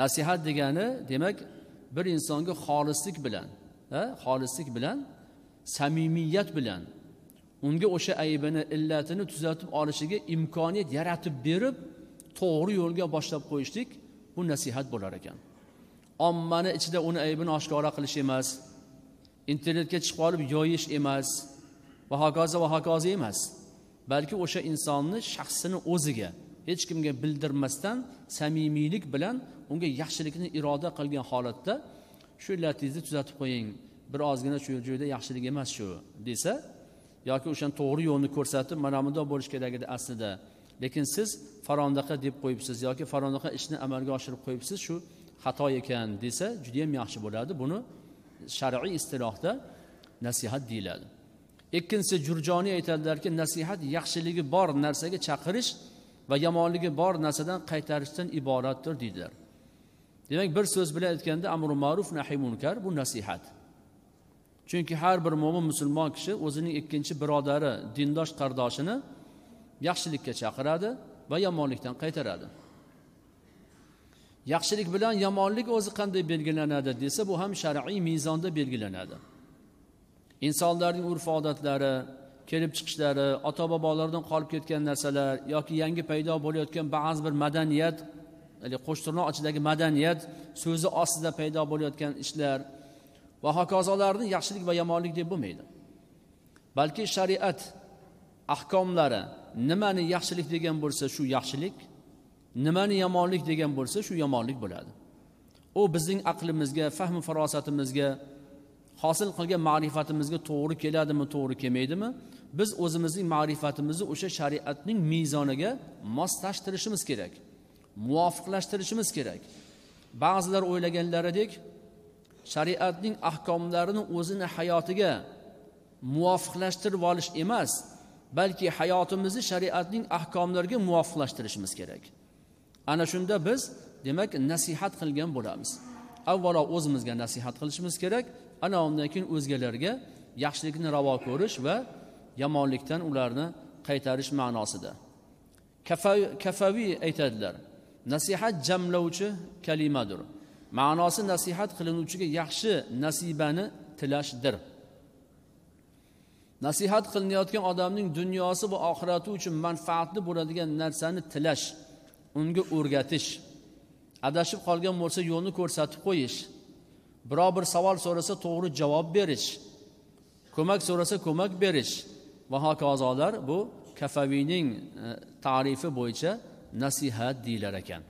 nasihat degani demak bir insonga xolislik bilan xolislik bilan samimiyat bilan unga o'sha aybini illatini tuzatib olishiga imkoniyat yaratib berib to'g'ri yo'lga boshlab qo'yishlik bu nasihat bo'lar ekan. Ommani ichida uni aybini oshkora qilish emas internetga chiqib olib yoyish emas va hokazo va hokazo emas balki o'sha insonni shaxsini o'ziga hech kimga bildirmasdan samimiylik bilan unga yaxshilikni iroda qilgan holatda shu illatingizni tuzatib qo'ying. Bir ozgina shu joyda yaxshilik emas shu desa yoki o'shani to'g'ri yo'lni ko'rsatib mana bundoq bo'lishi kerak edi aslida. Lekin siz farondaqa deb qo'yibsiz yoki farondaqa ishni amalga oshirib qo'yibsiz shu xato ekan desa judayam yaxshi bo'ladi. Buni shar'iy istilohda nasihat deyiladi. Ikkinchisi jurjoniy aytadilarki nasihat yaxshiligi bor narsaga chaqirish va yomonligi bor narsadan qaytarishdan iboratdir deydilar. Demak bir so'z bilan aytganda amri ma'ruf nahi munkar bu nasihat. Chunki har bir mo'min musulmon kishi o'zining ikkinchi birodari dindosh qardoshini yaxshilikka chaqiradi va yomonlikdan qaytaradi. Yaxshilik bilan yomonlik o'zi qanday belgilanadi desa bu ham shar'iy mezonda belgilanadi. Insonlarning urf odatlari kelib chiqishlari ota bobolardan qolib ketgan narsalar yoki yangi paydo bo'layotgan ba'zi bir madaniyat qo'shtirnoq ichidagi madaniyat so'zi ostida paydo bo'layotgan ishlar va hokazolarni yaxshilik va yomonlik deb bo'lmaydi. Balki shariat ahkomlari nimani yaxshilik degan bo'lsa shu yaxshilik nimani yomonlik degan bo'lsa shu yomonlik bo'ladi. U bizning aqlimizga fahmi farosatimizga hosil qilgan ma'rifatimizga to'g'ri keladimi to'g'ri kelmaydimi? Biz o'zimizning ma'rifatimizni o'sha shariatning mezoniga moslashtirishimiz kerak muvofiqlashtirishimiz kerak. Ba'zilar o'ylaganlaridek shariatning ahkomlarini o'zini hayotiga muvofiqlashtirib olish emas balki hayotimizni shariatning ahkomlariga muvofiqlashtirishimiz kerak. Ana shunda biz demak nasihat qilgan bo'lamiz. Avvalo o'zimizga nasihat qilishimiz kerak ana undan keyin o'zgalarga yaxshilikni ravo ko'rish va yomonlikdan ularni qaytarish ma'nosida. Kafaviy aytadilar nasihat jamlovchi kalimadir. Ma'nosi nasihat qilinuvchiga yaxshi nasibani tilashdir. Nasihat qilinayotgan odamning dunyosi va oxirati uchun manfaatli bo'ladigan narsani tilash unga o'rgatish adashib qolgan bo'lsa yo'lni ko'rsatib qo'yish biror bir savol so'rasa to'g'ri javob berish. Ko'mak so'rasa ko'mak berish. Va hokazolar bu kafaviyning e, tarifi bo'yicha nasihat deyilar ekan.